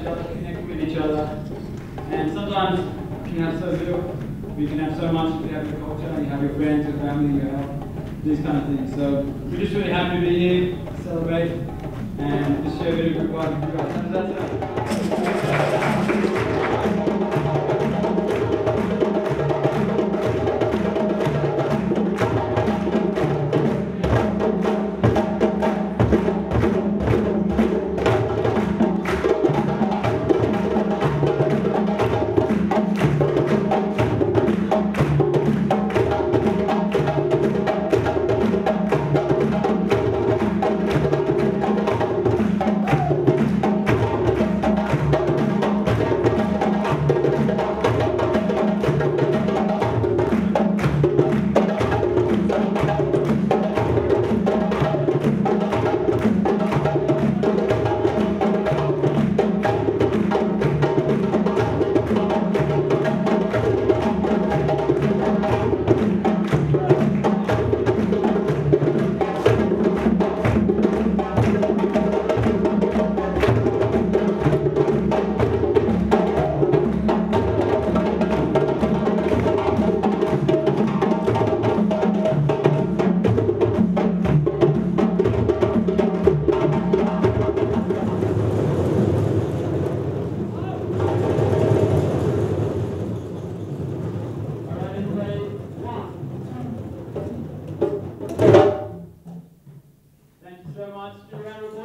each other, connect with each other. And sometimes you can have so little, we can have so much, you have your culture, you have your friends, your family, your health, these kind of things. So we're just really happy to be here, celebrate, and just share a bit of good vibes with you guys. Give a round of applause.